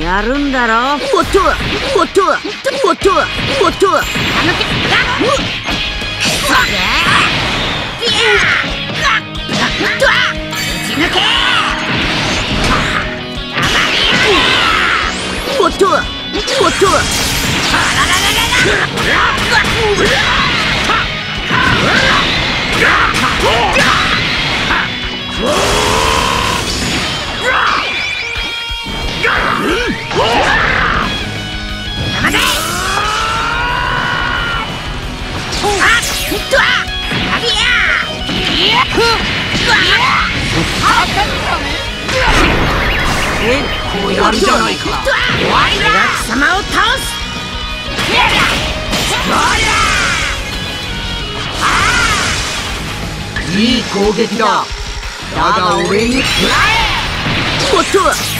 やるんだろ？もっともっともっともっとあのけあっそれビヤーっと打ち抜けもっともっとあららららら結構やるじゃないか終わりだ貴様を倒すいい攻撃だ。だが俺に食らえ。もっと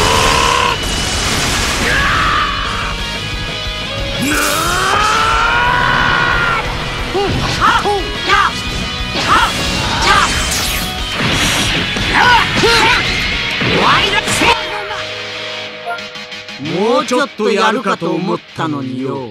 もうちょっとやるかと思ったのによ。